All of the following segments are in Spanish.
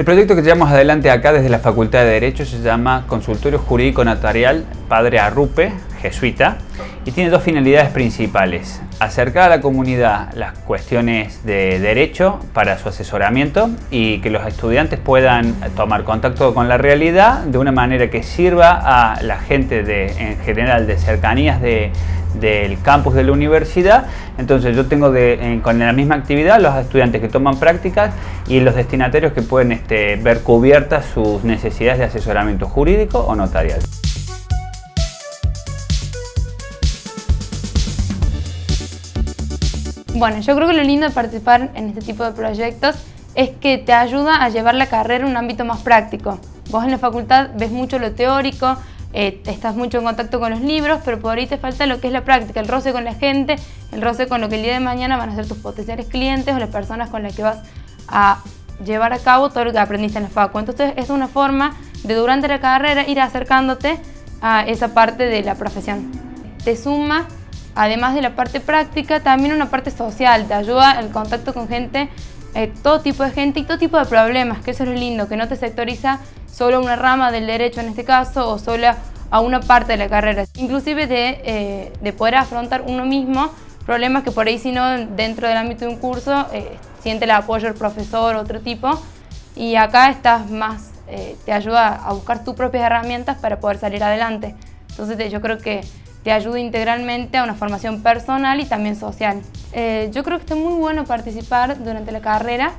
El proyecto que llevamos adelante acá desde la Facultad de Derecho se llama Consultorio Jurídico Notarial Padre Arrupe, jesuita, y tiene dos finalidades principales. Acercar a la comunidad las cuestiones de derecho para su asesoramiento y que los estudiantes puedan tomar contacto con la realidad de una manera que sirva a la gente de, en general de cercanías de, del campus de la universidad. Entonces yo tengo con la misma actividad los estudiantes que toman prácticas y los destinatarios que pueden este, ver cubiertas sus necesidades de asesoramiento jurídico o notarial. Bueno, yo creo que lo lindo de participar en este tipo de proyectos es que te ayuda a llevar la carrera a un ámbito más práctico. Vos en la facultad ves mucho lo teórico, eh, estás mucho en contacto con los libros, pero por ahí te falta lo que es la práctica, el roce con la gente, el roce con lo que el día de mañana van a ser tus potenciales clientes o las personas con las que vas a llevar a cabo todo lo que aprendiste en la facu. Entonces es una forma de durante la carrera ir acercándote a esa parte de la profesión. Te suma, además de la parte práctica, también una parte social, te ayuda el contacto con gente, eh, todo tipo de gente y todo tipo de problemas, que eso es lo lindo, que no te sectoriza solo una rama del derecho en este caso o solo a una parte de la carrera, inclusive de, eh, de poder afrontar uno mismo problemas que por ahí si no dentro del ámbito de un curso eh, siente el apoyo del profesor otro tipo. Y acá estás más, eh, te ayuda a buscar tus propias herramientas para poder salir adelante. Entonces yo creo que te ayuda integralmente a una formación personal y también social. yo creo que está muy bueno participar durante la carrera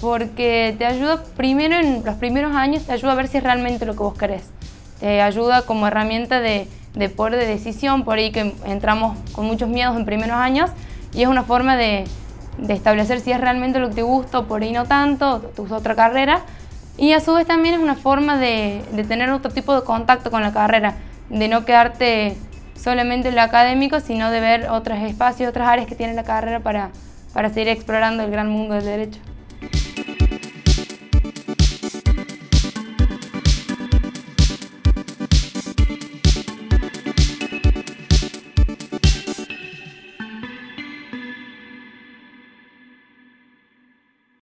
porque te ayuda primero en los primeros años, te ayuda a ver si es realmente lo que vos querés. Te ayuda como herramienta de, de poder de decisión, por ahí que entramos con muchos miedos en primeros años y es una forma de, de establecer si es realmente lo que te gusta por ahí no tanto, tu otra carrera. Y a su vez también es una forma de, de tener otro tipo de contacto con la carrera, de no quedarte solamente en lo académico, sino de ver otros espacios, otras áreas que tiene la carrera para, para seguir explorando el gran mundo del derecho.